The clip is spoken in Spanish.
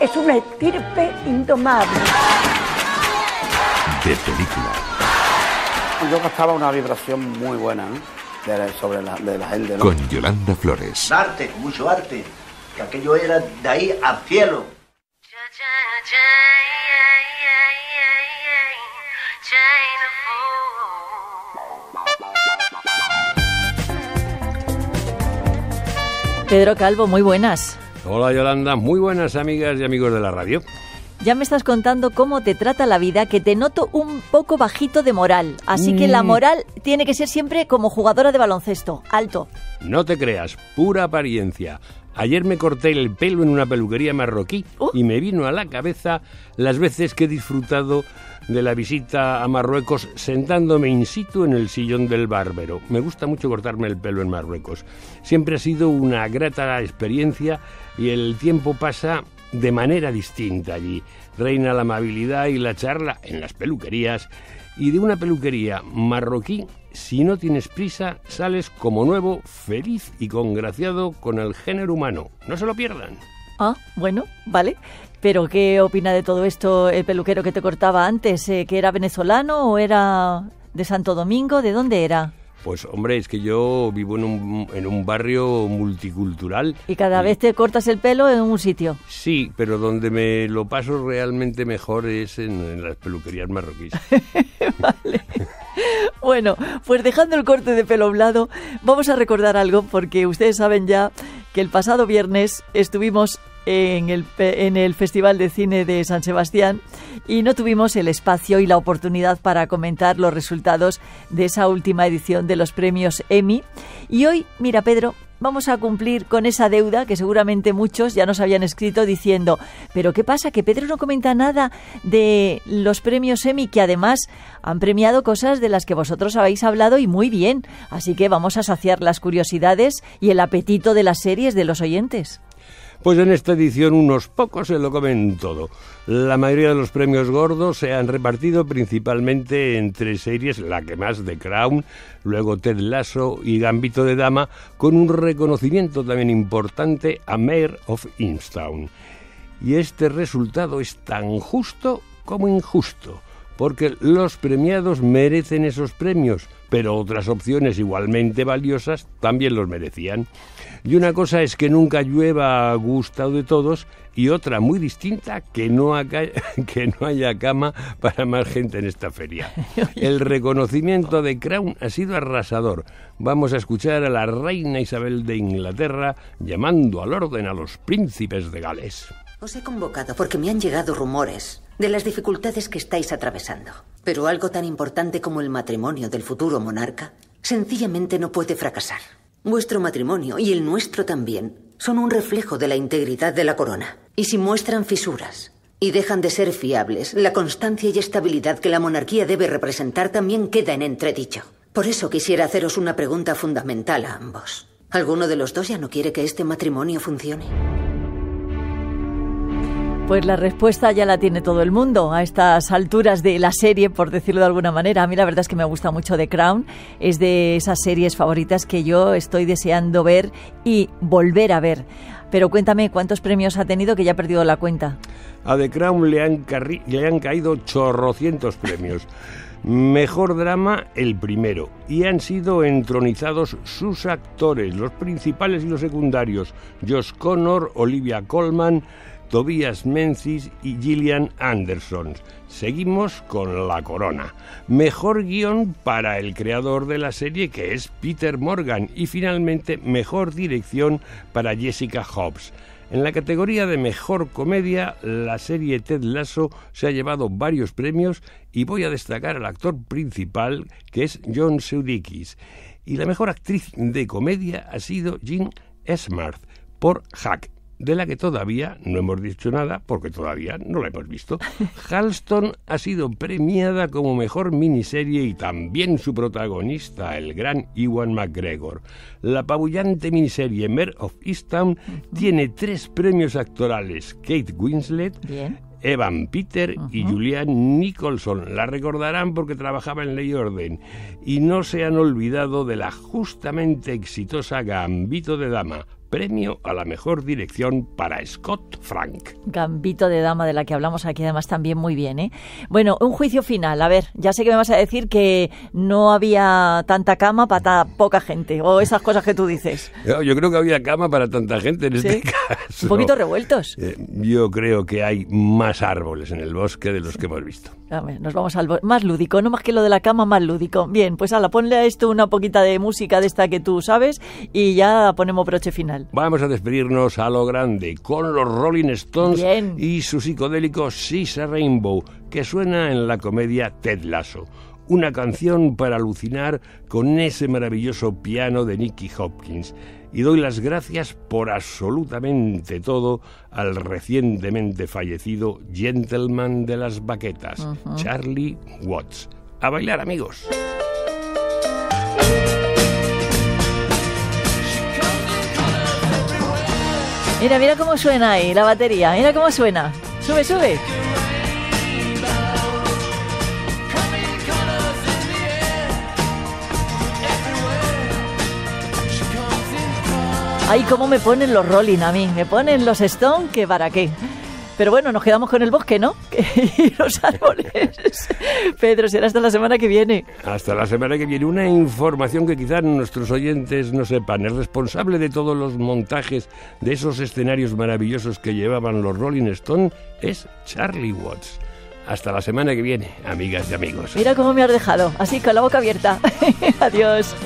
es una estirpe indomable. De película. Yo gastaba una vibración muy buena ¿eh? de, sobre la, de la gente. ¿no? Con Yolanda Flores. Arte, mucho arte. Que aquello era de ahí al cielo. Pedro Calvo, muy buenas. Hola Yolanda, muy buenas amigas y amigos de la radio. Ya me estás contando cómo te trata la vida, que te noto un poco bajito de moral. Así que la Mm. moral tiene que ser siempre como jugadora de baloncesto, alto. No te creas, pura apariencia. Ayer me corté el pelo en una peluquería marroquí Oh. y me vino a la cabeza las veces que he disfrutado de la visita a Marruecos sentándome in situ en el sillón del bárbaro. Me gusta mucho cortarme el pelo en Marruecos. Siempre ha sido una grata experiencia y el tiempo pasa de manera distinta allí. Reina la amabilidad y la charla en las peluquerías y de una peluquería marroquí, si no tienes prisa, sales como nuevo, feliz y congraciado con el género humano. No se lo pierdan. Ah, bueno, vale. Pero ¿qué opina de todo esto el peluquero que te cortaba antes? Eh, ¿Que era venezolano o era de Santo Domingo? ¿De dónde era? Pues hombre, es que yo vivo en un, en un barrio multicultural. Y cada vez te cortas el pelo en un sitio. Sí, pero donde me lo paso realmente mejor es en, en las peluquerías marroquíes. Bueno, pues dejando el corte de pelo hablado, vamos a recordar algo porque ustedes saben ya que el pasado viernes estuvimos en el, en el Festival de Cine de San Sebastián y no tuvimos el espacio y la oportunidad para comentar los resultados de esa última edición de los premios Emmy. Y hoy, mira Pedro, vamos a cumplir con esa deuda que seguramente muchos ya nos habían escrito diciendo, pero ¿qué pasa? Que Pedro no comenta nada de los premios Emmy que además han premiado cosas de las que vosotros habéis hablado y muy bien. Así que vamos a saciar las curiosidades y el apetito de las series de los oyentes. Pues en esta edición unos pocos se lo comen todo. La mayoría de los premios gordos se han repartido principalmente entre series, la que más de Crown, luego Ted Lasso y Gambito de Dama, con un reconocimiento también importante a Mayor of Instown. Y este resultado es tan justo como injusto, porque los premiados merecen esos premios, pero otras opciones igualmente valiosas también los merecían. Y una cosa es que nunca llueva a gusto de todos y otra muy distinta que no, haga- que no haya cama para más gente en esta feria. El reconocimiento de Crown ha sido arrasador. Vamos a escuchar a la reina Isabel de Inglaterra llamando al orden a los príncipes de Gales. Os he convocado porque me han llegado rumores de las dificultades que estáis atravesando. Pero algo tan importante como el matrimonio del futuro monarca sencillamente no puede fracasar. Vuestro matrimonio y el nuestro también son un reflejo de la integridad de la corona. Y si muestran fisuras y dejan de ser fiables, la constancia y estabilidad que la monarquía debe representar también queda en entredicho. Por eso quisiera haceros una pregunta fundamental a ambos. ¿Alguno de los dos ya no quiere que este matrimonio funcione? Pues la respuesta ya la tiene todo el mundo a estas alturas de la serie, por decirlo de alguna manera. A mí la verdad es que me gusta mucho The Crown. Es de esas series favoritas que yo estoy deseando ver y volver a ver. Pero cuéntame cuántos premios ha tenido que ya he perdido la cuenta. A The Crown le han, le han caído chorrocientos premios. Mejor drama, el primero. Y han sido entronizados sus actores, los principales y los secundarios. Josh Connor, Olivia Colman, Tobias Menzies y Gillian Anderson. Seguimos con la corona. Mejor guion para el creador de la serie que es Peter Morgan y finalmente mejor dirección para Jessica Hobbs. En la categoría de mejor comedia, la serie Ted Lasso se ha llevado varios premios y voy a destacar al actor principal que es John Sudeikis. Y la mejor actriz de comedia ha sido Jean Smart por Hack de la que todavía no hemos dicho nada porque todavía no la hemos visto. Halston ha sido premiada como mejor miniserie y también su protagonista, el gran Iwan McGregor. La apabullante miniserie Mare of Easttown tiene tres premios actorales: Kate Winslet, Bien. Evan Peter y Julian Nicholson. La recordarán porque trabajaba en Ley Orden. Y no se han olvidado de la justamente exitosa Gambito de Dama, premio a la mejor dirección para Scott Frank. Gambito de dama de la que hablamos aquí además también muy bien, ¿eh? Bueno, un juicio final. A ver, ya sé que me vas a decir que no había tanta cama para poca gente o esas cosas que tú dices. Yo, yo creo que había cama para tanta gente en ¿Sí? este caso. Un poquito revueltos. Eh, yo creo que hay más árboles en el bosque de los que hemos visto. A ver, nos vamos al más lúdico, no más que lo de la cama, más lúdico. Bien, pues ala, ponle a esto una poquita de música de esta que tú sabes y ya ponemos broche final. Vamos a despedirnos a lo grande con los Rolling Stones Bien. y su psicodélico Sisa Rainbow, que suena en la comedia Ted Lasso. Una canción para alucinar con ese maravilloso piano de Nicky Hopkins. Y doy las gracias por absolutamente todo al recientemente fallecido gentleman de las baquetas, Charlie Watts. A bailar, amigos. Mira, mira cómo suena ahí la batería, mira cómo suena. Sube, sube. Ay, cómo me ponen los Rolling a mí, me ponen los Stone, que para qué. Pero bueno, nos quedamos con el bosque, ¿no? y los árboles. Pedro, será hasta la semana que viene. Hasta la semana que viene. Una información que quizás nuestros oyentes no sepan. El responsable de todos los montajes de esos escenarios maravillosos que llevaban los Rolling Stone es Charlie Watts. Hasta la semana que viene, amigas y amigos. Mira cómo me has dejado, así con la boca abierta. Adiós.